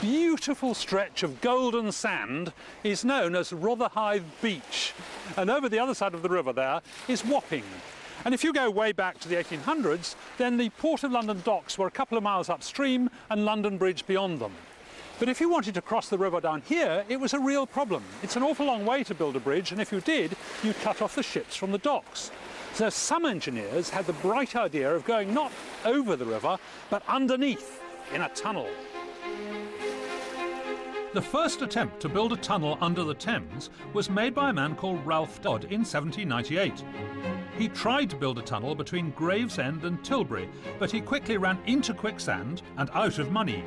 Beautiful stretch of golden sand is known as Rotherhithe Beach. And over the other side of the river there is Wapping. And if you go way back to the 1800s, then the Port of London docks were a couple of miles upstream and London Bridge beyond them. But if you wanted to cross the river down here, it was a real problem. It's an awful long way to build a bridge, and if you did, you'd cut off the ships from the docks. So some engineers had the bright idea of going not over the river, but underneath in a tunnel. The first attempt to build a tunnel under the Thames was made by a man called Ralph Dodd in 1798. He tried to build a tunnel between Gravesend and Tilbury, but he quickly ran into quicksand and out of money.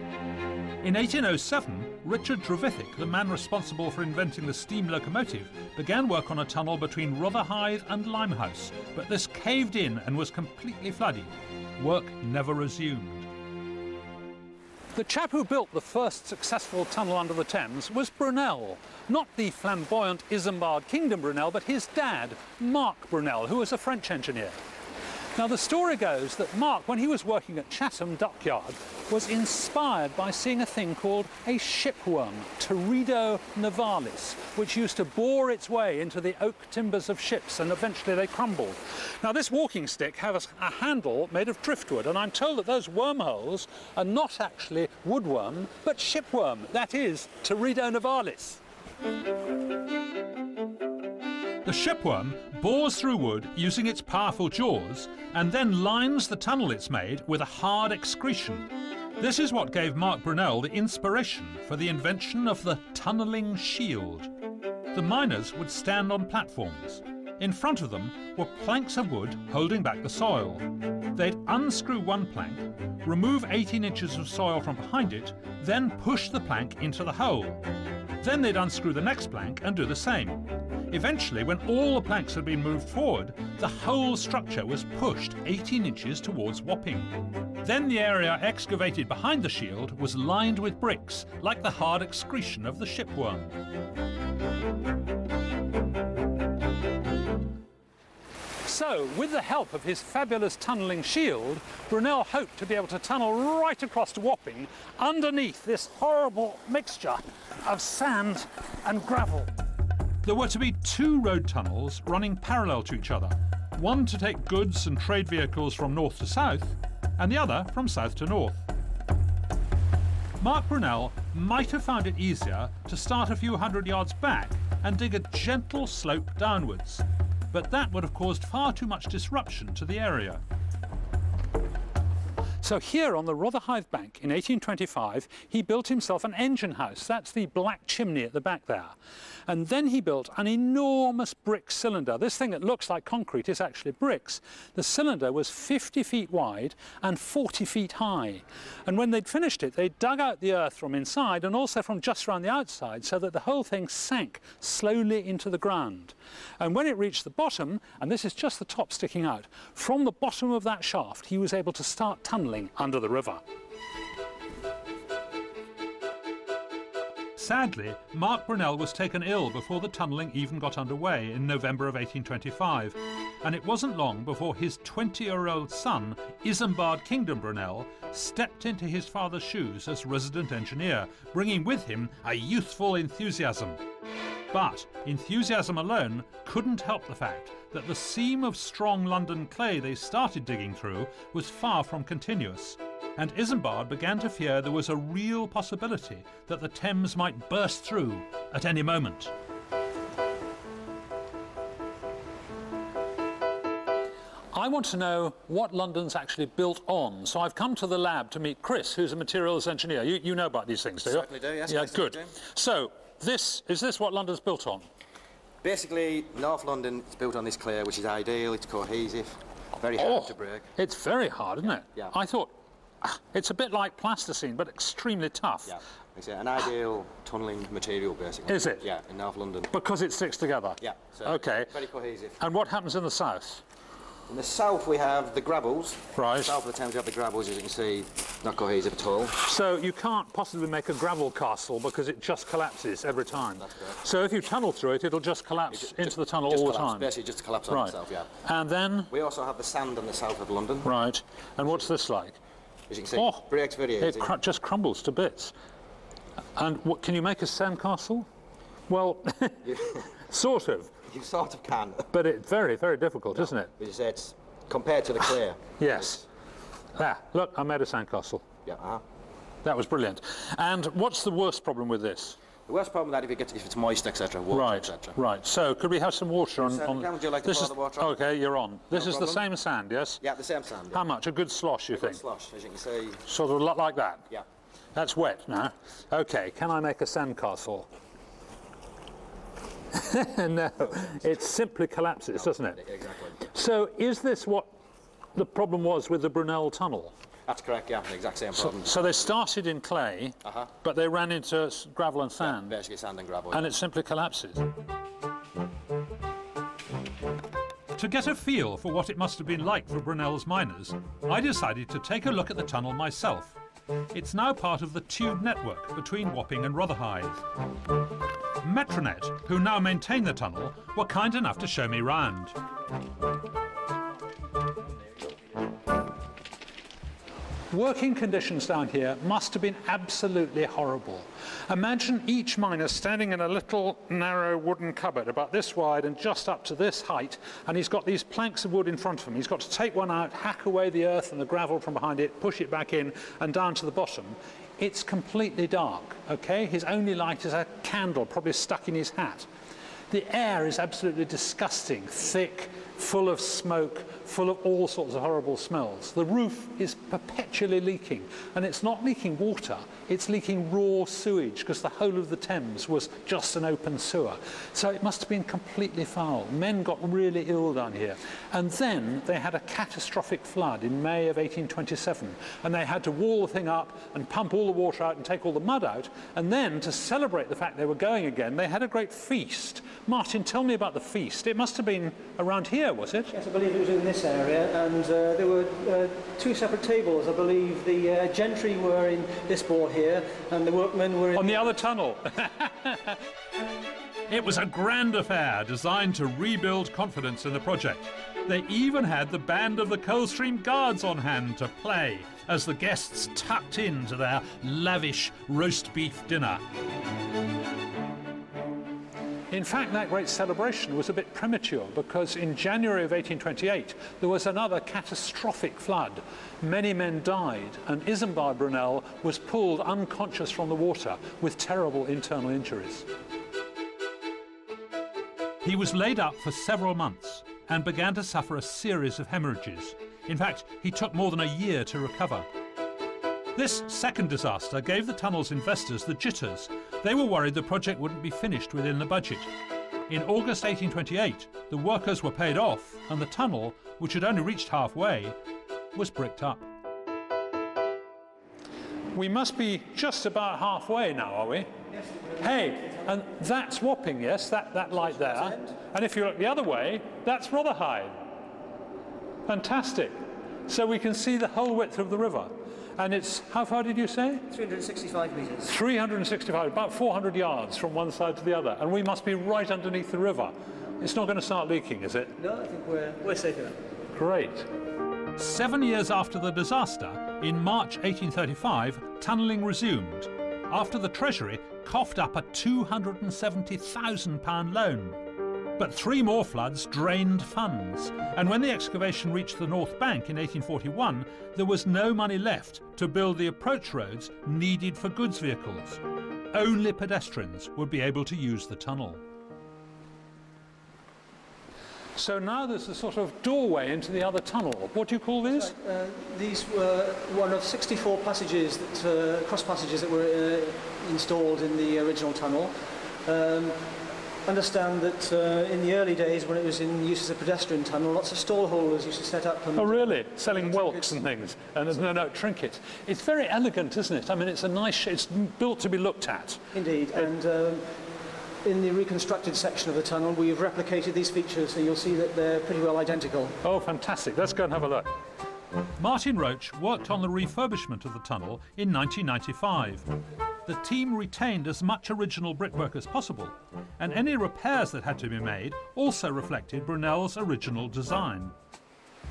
In 1807, Richard Trevithick, the man responsible for inventing the steam locomotive, began work on a tunnel between Rotherhithe and Limehouse, but this caved in and was completely flooded. Work never resumed. The chap who built the first successful tunnel under the Thames was Brunel. Not the flamboyant Isambard Kingdom Brunel, but his dad, Marc Brunel, who was a French engineer. Now, the story goes that Marc, when he was working at Chatham Dockyard, was inspired by seeing a thing called a shipworm, Teredo navalis, which used to bore its way into the oak timbers of ships and eventually they crumbled. Now, this walking stick has a handle made of driftwood, and I'm told that those wormholes are not actually woodworm, but shipworm. That is Teredo navalis. The shipworm bores through wood using its powerful jaws and then lines the tunnel it's made with a hard excretion. This is what gave Marc Brunel the inspiration for the invention of the tunnelling shield. The miners would stand on platforms. In front of them were planks of wood holding back the soil. They'd unscrew one plank, remove 18 inches of soil from behind it, then push the plank into the hole. Then they'd unscrew the next plank and do the same. Eventually, when all the planks had been moved forward, the whole structure was pushed 18 inches towards Wapping. Then the area excavated behind the shield was lined with bricks, like the hard excretion of the shipworm. So, with the help of his fabulous tunnelling shield, Brunel hoped to be able to tunnel right across to Wapping underneath this horrible mixture of sand and gravel. There were to be two road tunnels running parallel to each other, one to take goods and trade vehicles from north to south, and the other from south to north. Marc Brunel might have found it easier to start a few hundred yards back and dig a gentle slope downwards, but that would have caused far too much disruption to the area. So here on the Rotherhithe Bank in 1825, he built himself an engine house. That's the black chimney at the back there. And then he built an enormous brick cylinder. This thing that looks like concrete is actually bricks. The cylinder was 50 feet wide and 40 feet high. And when they'd finished it, they dug out the earth from inside and also from just around the outside so that the whole thing sank slowly into the ground. And when it reached the bottom, and this is just the top sticking out, from the bottom of that shaft, he was able to start under the river. Sadly, Marc Brunel was taken ill before the tunnelling even got underway in November of 1825, and it wasn't long before his 20-year-old son, Isambard Kingdom Brunel, stepped into his father's shoes as resident engineer, bringing with him a youthful enthusiasm. But enthusiasm alone couldn't help the fact that the seam of strong London clay they started digging through was far from continuous, and Isambard began to fear there was a real possibility that the Thames might burst through at any moment. I want to know what London's actually built on. So I've come to the lab to meet Chris, who's a materials engineer. You, you know about these things, do you? Certainly do, yes. Yeah, good. So this is this what London's built on? Basically, North London is built on this clay, which is ideal. It's cohesive, very hard to break. It's very hard, isn't it? Yeah. I thought ah, it's a bit like plasticine, but extremely tough. Yeah, it's an ideal tunnelling material, basically. Is it? Yeah, in North London. Because it sticks together. Yeah. So Okay. Very cohesive. And what happens in the south? In the south, we have the gravels. Right. South of the Thames, we have the gravels, as you can see, not cohesive at all. So you can't possibly make a gravel castle because it just collapses every time. That's correct. So if you tunnel through it, it'll just collapse Ju- into ju- the tunnel just all the collapse, time. Basically, just collapse on Right. itself, yeah. And then, We also have the sand on the south of London. right. And what's this like? As you can see, Oh, very It cr- just crumbles to bits. And what, can you make a sandcastle? Well, sort of, You sort of can. but it's very, very difficult, isn't it? Which is it's compared to the clear. Yes. Ah, look, I made a sandcastle. Yeah. Uh-huh. That was brilliant. And what's the worst problem with this? The worst problem with that if it gets if it's moist, etc. Water, Right, etc. right. So, could we have some water on? Sand on again, would you like to this pour is, the water on? Okay, you're on. This is the same sand, yes? Yeah, the same sand. How much? A good slosh, you Good think? slosh, as you can see. Sort of a lot like that. Yeah. That's wet now. Okay, can I make a sandcastle? no, it simply collapses, doesn't it? Exactly. So, is this what the problem was with the Brunel tunnel? That's correct. Yeah, the exact same problem. So they started in clay, Uh-huh. but they ran into gravel and sand, Basically sand and gravel. and it simply collapses. To get a feel for what it must have been like for Brunel's miners, I decided to take a look at the tunnel myself. It's now part of the tube network between Wapping and Rotherhithe. Metronet, who now maintain the tunnel, were kind enough to show me round. Working conditions down here must have been absolutely horrible. Imagine each miner standing in a little narrow wooden cupboard about this wide and just up to this height, and he's got these planks of wood in front of him. He's got to take one out, hack away the earth and the gravel from behind it, push it back in and down to the bottom. It's completely dark, okay? His only light is a candle, probably stuck in his hat. The air is absolutely disgusting, thick, full of smoke, full of all sorts of horrible smells. The roof is perpetually leaking, and it's not leaking water, it's leaking raw sewage because the whole of the Thames was just an open sewer. So it must have been completely foul. Men got really ill down here. And then they had a catastrophic flood in May of 1827, and they had to wall the thing up and pump all the water out and take all the mud out. And then, to celebrate the fact they were going again, they had a great feast. Martin, tell me about the feast. It must have been around here, was it? Yes, I believe it was in this area, and uh, there were uh, two separate tables. I believe the uh, gentry were in this board here, and the workmen were On the other tunnel. It was a grand affair designed to rebuild confidence in the project. They even had the band of the Coldstream Guards on hand to play as the guests tucked into their lavish roast beef dinner. In fact, that great celebration was a bit premature because in January of 1828 there was another catastrophic flood. Many men died, and Isambard Brunel was pulled unconscious from the water with terrible internal injuries. He was laid up for several months and began to suffer a series of hemorrhages. In fact, he took more than a year to recover. This second disaster gave the tunnel's investors the jitters. They were worried the project wouldn't be finished within the budget. In August 1828, the workers were paid off and the tunnel, which had only reached halfway, was bricked up. We must be just about halfway now, are we? Yes. Hey, and that's Wapping, yes, that, that light there. And if you look the other way, that's Rotherhithe. Fantastic. So we can see the whole width of the river. And it's, how far did you say? 365 metres. 365, about 400 yards from one side to the other. And we must be right underneath the river. It's not going to start leaking, is it? No, I think we're, we're safe enough. Great. Seven years after the disaster, in March 1835, tunnelling resumed, after the Treasury coughed up a £270,000 loan. But three more floods drained funds, and when the excavation reached the North Bank in 1841, there was no money left to build the approach roads needed for goods vehicles. Only pedestrians would be able to use the tunnel. So now there's a sort of doorway into the other tunnel. What do you call these? Uh, these were one of 64 passages, that, uh, cross passages that were uh, installed in the original tunnel. Um, understand that uh, in the early days when it was in use as a pedestrian tunnel, lots of stall holders used to set up and Oh, really? Selling whelks and things. And there's no, no, trinkets. It's very elegant, isn't it? I mean, it's a nice, it's built to be looked at. Indeed, and um, in the reconstructed section of the tunnel, we've replicated these features, so you'll see that they're pretty well identical. Oh, fantastic. Let's go and have a look. Martin Roach worked on the refurbishment of the tunnel in 1995. The team retained as much original brickwork as possible, and any repairs that had to be made also reflected Brunel's original design.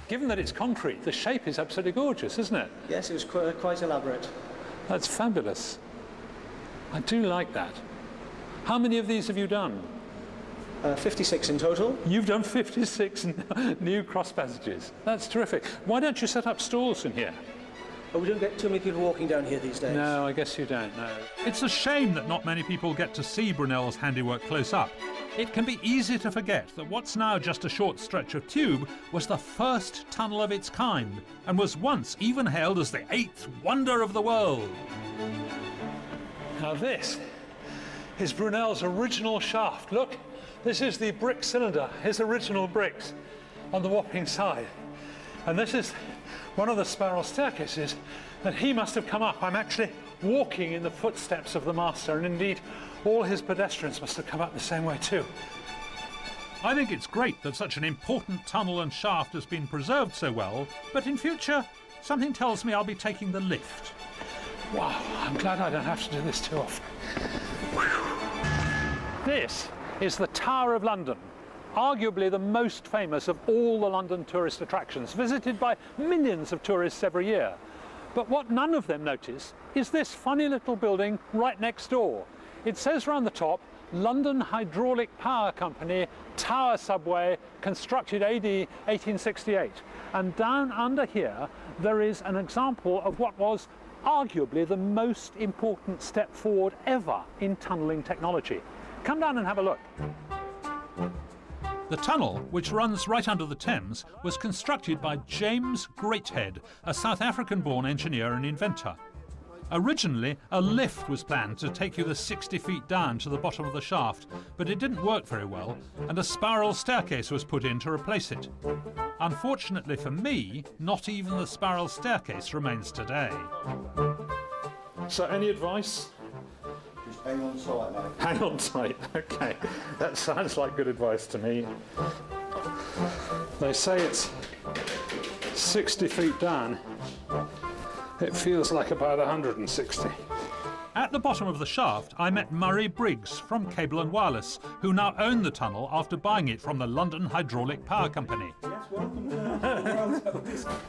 Given that it's concrete, the shape is absolutely gorgeous, isn't it? Yes, it was qu- quite elaborate. That's fabulous. I do like that. How many of these have you done? Uh, 56 in total. You've done 56 new cross passages. That's terrific. Why don't you set up stalls in here? But we don't get too many people walking down here these days. No, I guess you don't, no. It's a shame that not many people get to see Brunel's handiwork close up. It can be easy to forget that what's now just a short stretch of tube was the first tunnel of its kind and was once even hailed as the eighth wonder of the world. Now this is Brunel's original shaft. Look, this is the brick cylinder, his original bricks on the Wapping side. And this is one of the spiral staircases that he must have come up. I'm actually walking in the footsteps of the master, and indeed all his pedestrians must have come up the same way too. I think it's great that such an important tunnel and shaft has been preserved so well, but in future, something tells me I'll be taking the lift. Wow, I'm glad I don't have to do this too often. Whew. This is the Tower of London, arguably the most famous of all the London tourist attractions, visited by millions of tourists every year. But what none of them notice is this funny little building right next door. It says round the top, London Hydraulic Power Company Tower Subway, constructed AD 1868. And down under here, there is an example of what was arguably the most important step forward ever in tunnelling technology. Come down and have a look. The tunnel, which runs right under the Thames, was constructed by James Greathead, a South African born engineer and inventor. Originally, a lift was planned to take you the 60 feet down to the bottom of the shaft, but it didn't work very well, and a spiral staircase was put in to replace it. Unfortunately for me, not even the spiral staircase remains today. So, any advice? Just hang on tight, mate. Hang on tight. Okay, that sounds like good advice to me. They say it's 60 feet down. It feels like about 160. At the bottom of the shaft, I met Murray Briggs from Cable and Wireless, who now own the tunnel after buying it from the London Hydraulic Power Company. Yes, welcome.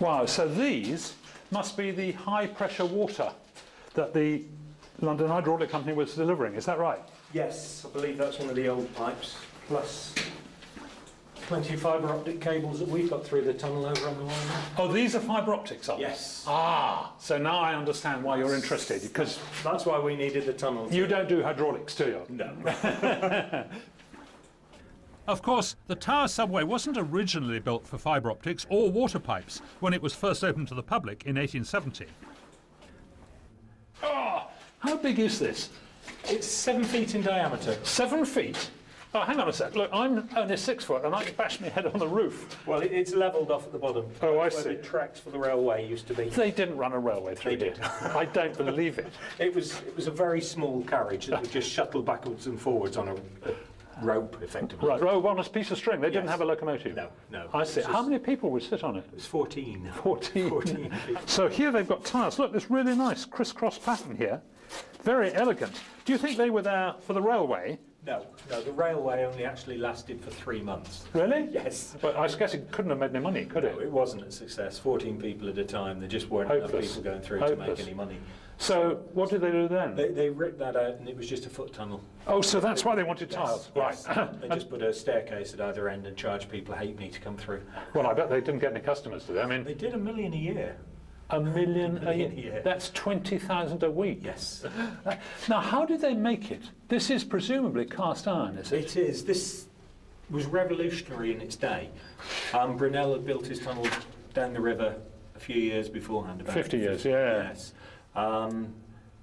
Wow, so these must be the high pressure water that the London Hydraulic Company was delivering, is that right? Yes, I believe that's one of the old pipes, plus plenty of fibre optic cables that we've got through the tunnel over on the wall now. Oh, these are fibre optics, are they? Yes. Ah, so now I understand why you're interested, because That's why we needed the tunnel. you don't do hydraulics, do you? No. Of course, the Tower Subway wasn't originally built for fibre optics or water pipes when it was first opened to the public in 1870. How big is this? it's seven feet in diameter. Seven feet? Oh, hang on a sec. Look, I'm only six foot and I can bash my head on the roof. Well, it, it's levelled off at the bottom. Oh, I where see. the tracks for the railway used to be. They didn't run a railway through They here. did. I don't believe it. It was it was a very small carriage that would just shuttle backwards and forwards on a, a rope, effectively. Right, row on a piece of string. They didn't have a locomotive. No, no. I see. How many people would sit on it? It was 14. 14. 14. So here they've got tires. Look, this really nice crisscross pattern here. Very elegant. Do you think they were there for the railway? No, no, the railway only actually lasted for three months. Really? Yes. But I guess it couldn't have made any money, could No, it? it wasn't a success. 14 people at a time. There just weren't enough people going through to make any money. So what did they do then? They, they ripped that out and it was just a foot tunnel. oh, so that's why they wanted tiles. Yes, Right. yes. they just put a staircase at either end and charged people a halfpenny to come through. well, I bet they didn't get any customers, did they? I mean, They did a million a year. A million a year. That's 20,000 a week. Yes. Now, how did they make it? This is presumably cast iron, is it? It is. This was revolutionary in its day. Um, Brunel had built his tunnel down the river a few years beforehand. About 50 years, yeah. Yes. Um,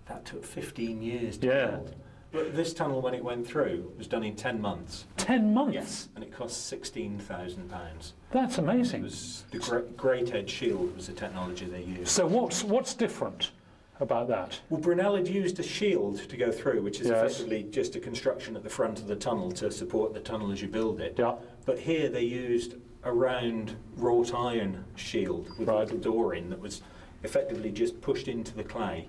that took 15 years to Yeah. build. But this tunnel, when it went through, was done in 10 months. 10 months? Yes. And it cost £16,000. That's It amazing. was the Greathead shield was the technology they used. So what's, what's different about that? Well, Brunel had used a shield to go through, which is Yes. effectively just a construction at the front of the tunnel to support the tunnel as you build it. Yeah. But here they used a round wrought iron shield with Right. a little door in that was effectively just pushed into the clay.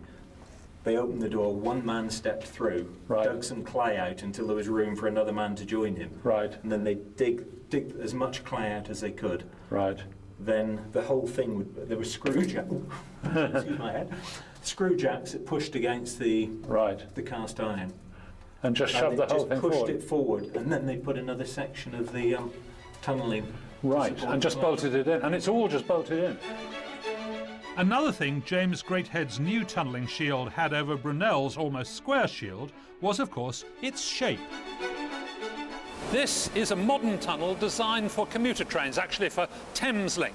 They opened the door, one man stepped through, Right. dug some clay out until there was room for another man to join him. Right, And then they dig, dig as much clay out as they could. right. Then the whole thing would, there was screw jack, excuse my head, screw jacks that pushed against the Right. the cast iron. And just and shove they the whole just thing pushed forward. it forward, and then they put another section of the um, tunnelling. Right, and just bolted it in. And it's all just bolted in. Another thing James Greathead's new tunnelling shield had over Brunel's almost square shield was, of course, its shape. This is a modern tunnel designed for commuter trains, actually for Thameslink.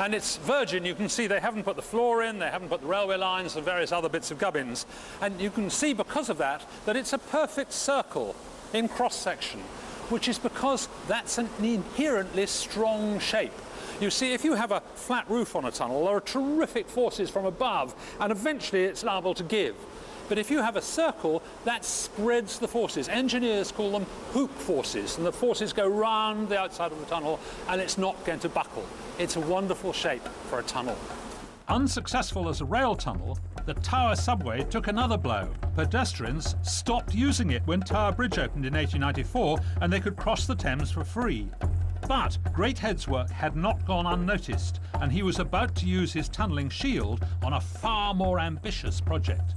And it's virgin, you can see they haven't put the floor in, they haven't put the railway lines and various other bits of gubbins. And you can see because of that, that it's a perfect circle in cross section, which is because that's an inherently strong shape. You see, if you have a flat roof on a tunnel, there are terrific forces from above, and eventually it's liable to give. But if you have a circle, that spreads the forces. Engineers call them hoop forces, and the forces go round the outside of the tunnel, and it's not going to buckle. It's a wonderful shape for a tunnel. Unsuccessful as a rail tunnel, the Tower subway took another blow. Pedestrians stopped using it when Tower Bridge opened in 1894 and they could cross the Thames for free. But Greathead's work had not gone unnoticed, and he was about to use his tunnelling shield on a far more ambitious project.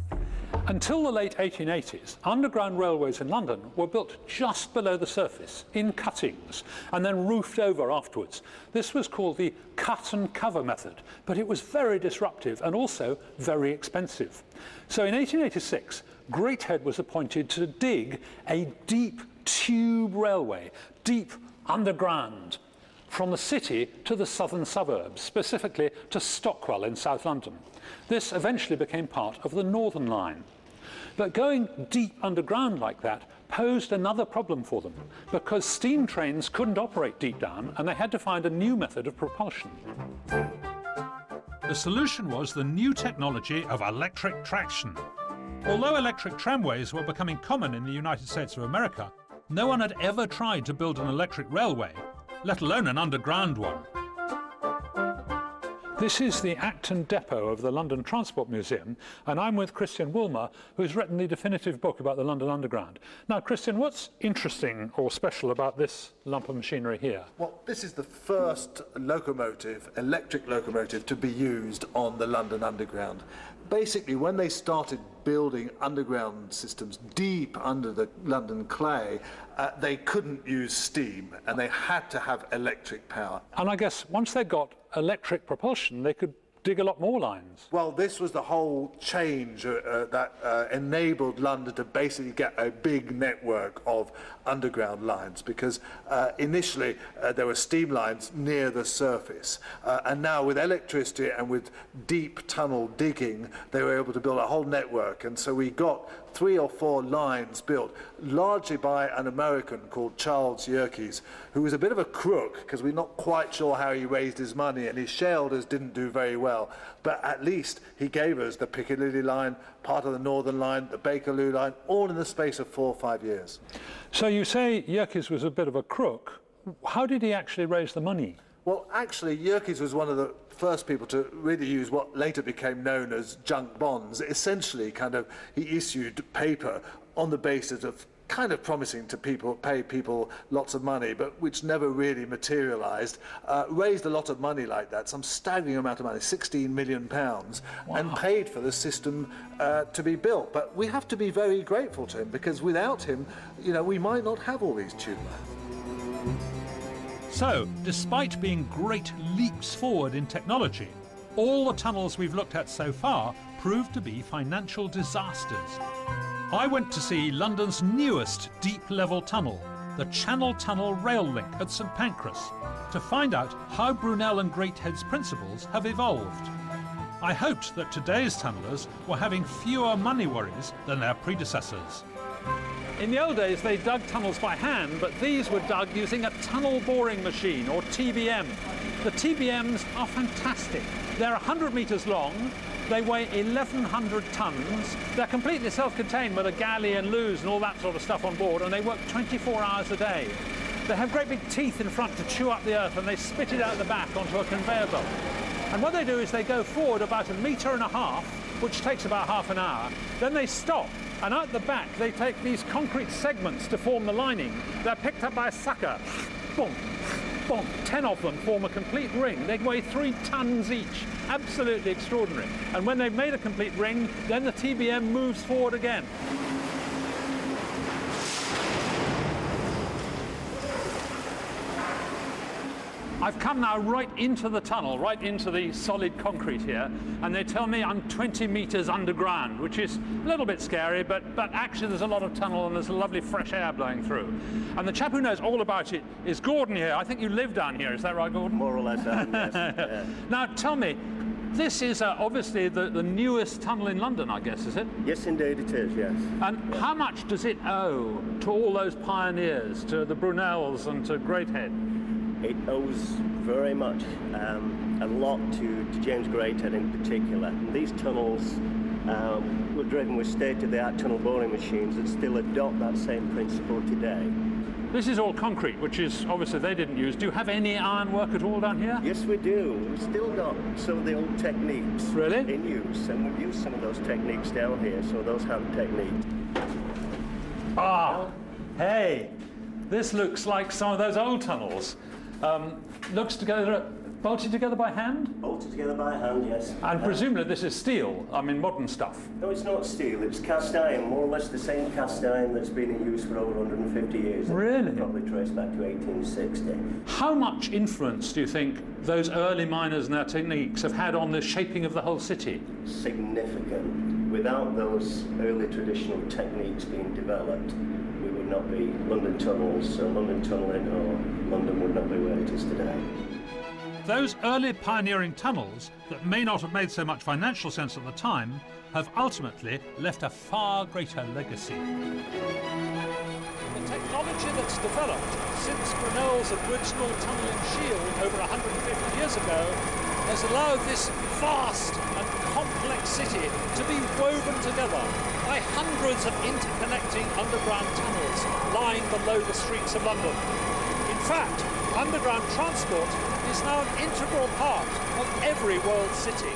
Until the late 1880s, underground railways in London were built just below the surface, in cuttings, and then roofed over afterwards. This was called the cut and cover method, but it was very disruptive and also very expensive. So in 1886, Greathead was appointed to dig a deep tube railway, deep underground, from the city to the southern suburbs, specifically to Stockwell in South London. This eventually became part of the Northern Line. But going deep underground like that posed another problem for them because steam trains couldn't operate deep down and they had to find a new method of propulsion. The solution was the new technology of electric traction. Although electric tramways were becoming common in the United States of America, no one had ever tried to build an electric railway, let alone an underground one. This is the Acton Depot of the London Transport Museum, and I'm with Christian Wolmar, who's written the definitive book about the London Underground. Now, Christian, what's interesting or special about this lump of machinery here? Well, this is the first locomotive, electric locomotive, to be used on the London Underground. Basically, when they started building underground systems deep under the London clay, uh, they couldn't use steam and they had to have electric power. And I guess once they got electric propulsion, they could dig a lot more lines. Well, this was the whole change uh, uh, that uh, enabled London to basically get a big network of underground lines because uh, initially uh, there were steam lines near the surface. Uh, and now with electricity and with deep tunnel digging, they were able to build a whole network. And so we got three or four lines built, largely by an American called Charles Yerkes, who was a bit of a crook because we're not quite sure how he raised his money, and his shareholders didn't do very well. But at least he gave us the Piccadilly line, part of the Northern line, the Bakerloo line, all in the space of four or five years. So you say Yerkes was a bit of a crook. How did he actually raise the money? Well, actually, Yerkes was one of the first people to really use what later became known as junk bonds. Essentially, kind of, he issued paper on the basis of kind of promising to people, pay people lots of money, but which never really materialized, uh, raised a lot of money like that, some staggering amount of money, 16 million pounds, and paid for the system uh, to be built. But we have to be very grateful to him because without him, you know, we might not have all these tube lines. So, despite being great leaps forward in technology, all the tunnels we've looked at so far proved to be financial disasters. I went to see London's newest deep level tunnel, the Channel Tunnel Rail Link at St Pancras, to find out how Brunel and Greathead's principles have evolved. I hoped that today's tunnellers were having fewer money worries than their predecessors. In the old days, they dug tunnels by hand, but these were dug using a tunnel boring machine, or TBM. The TBMs are fantastic. They're 100 metres long, they weigh 1,100 tonnes, they're completely self-contained with a galley and loos and all that sort of stuff on board, and they work 24 hours a day. They have great big teeth in front to chew up the earth, and they spit it out the back onto a conveyor belt. And what they do is they go forward about a metre and a half, which takes about half an hour, then they stop, and out the back they take these concrete segments to form the lining. They're picked up by a sucker. Boom. well, 10 of them form a complete ring. They weigh three tons each. Absolutely extraordinary. And when they've made a complete ring, then the TBM moves forward again. I've come now right into the tunnel, right into the solid concrete here, and they tell me I'm 20 metres underground, which is a little bit scary, but, but actually there's a lot of tunnel and there's a lovely fresh air blowing through. And the chap who knows all about it is Gordon here. I think you live down here, is that right, Gordon? More or less, um, yes. yeah. Now tell me, this is uh, obviously the, the newest tunnel in London, I guess, is it? Yes, indeed it is, yes. And how much does it owe to all those pioneers, to the Brunels and to Greathead? It owes very much, um, a lot to, to James Greathead in particular. And these tunnels um, were driven with state-of-the-art tunnel boring machines that still adopt that same principle today. This is all concrete, which is obviously they didn't use. Do you have any ironwork at all down here? Yes, we do. We've still got some of the old techniques Really? in use, and we've used some of those techniques down here, so those hand techniques. Ah, hey, this looks like some of those old tunnels. Um, looks together, bolted together by hand, Bolted together by hand, yes. and presumably this is steel. I mean, modern stuff. No, it's not steel, it's cast iron, more or less the same cast iron that's been in use for over 150 years. Really? Probably traced back to 1860. How much influence do you think those early miners and their techniques have had on the shaping of the whole city? Significant. Without those early traditional techniques being developed, we would not be London tunnels, uh, London tunneling, or London would not be where it is today. Those early pioneering tunnels that may not have made so much financial sense at the time have ultimately left a far greater legacy. The technology that's developed since Brunel's original tunnelling shield over 150 years ago has allowed this vast and complex city to be woven together by hundreds of interconnecting underground tunnels lying below the streets of London. In fact, underground transport is now an integral part of every world city.